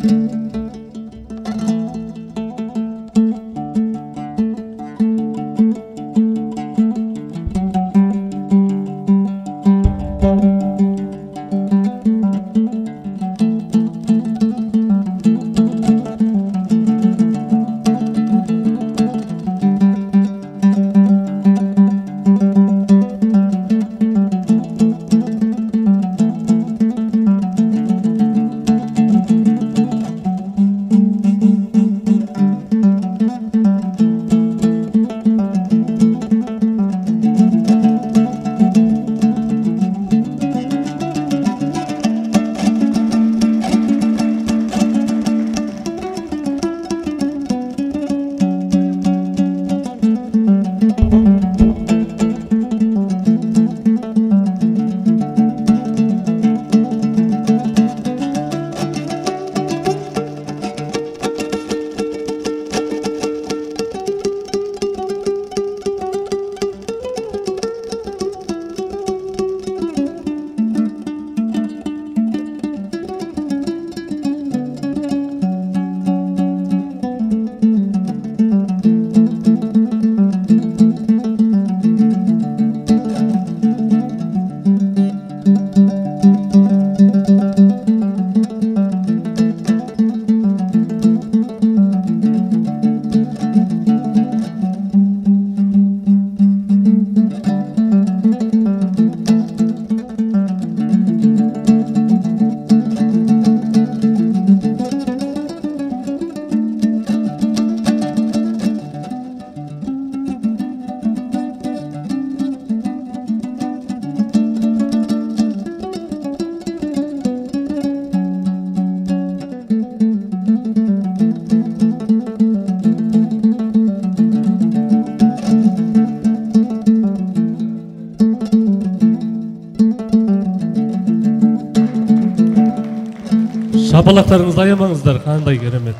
Música шапалақтарыңызды аямаңыздар қандай керемет